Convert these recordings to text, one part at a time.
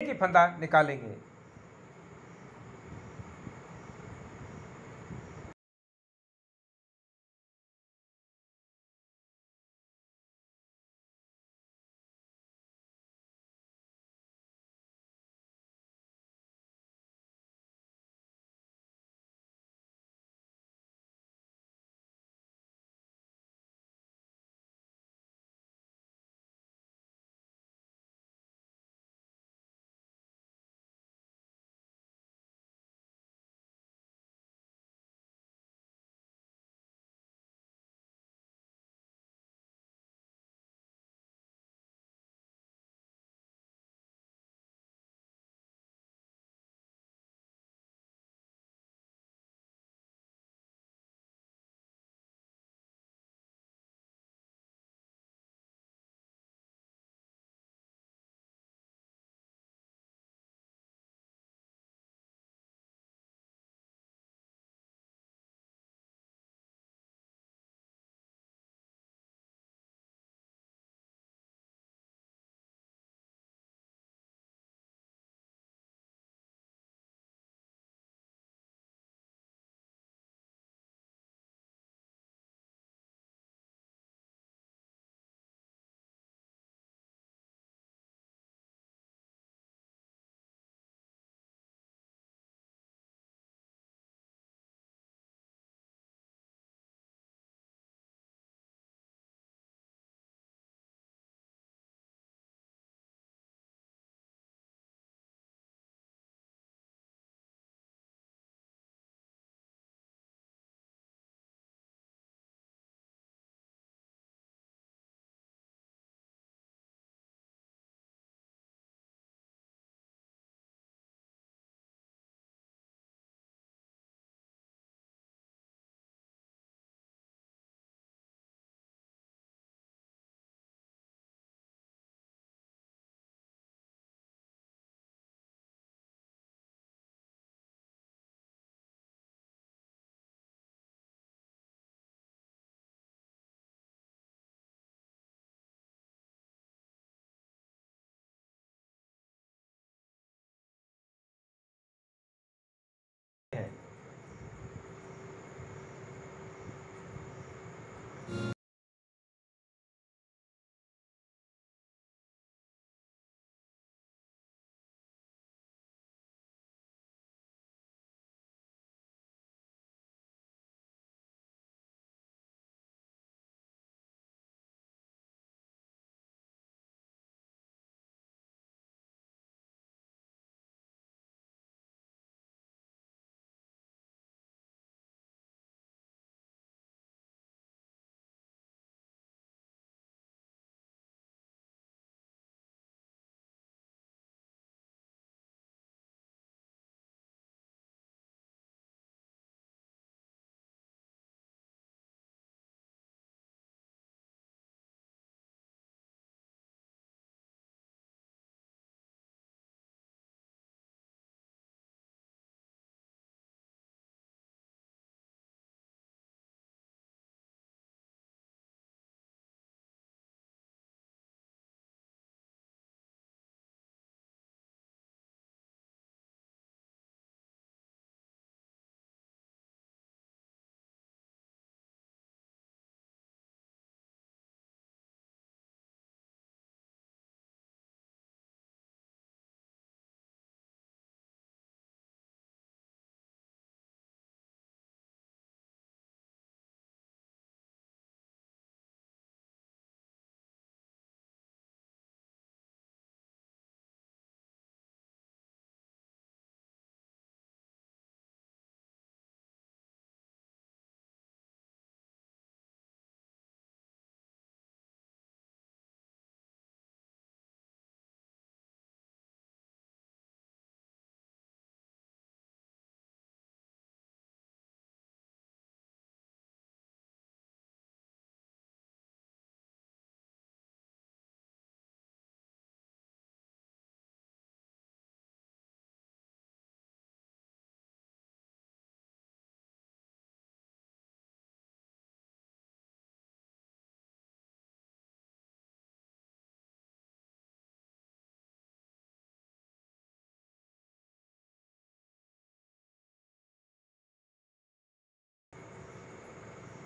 की फंदा निकालेंगे।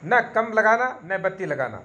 न कम लगाना न बत्ती लगाना।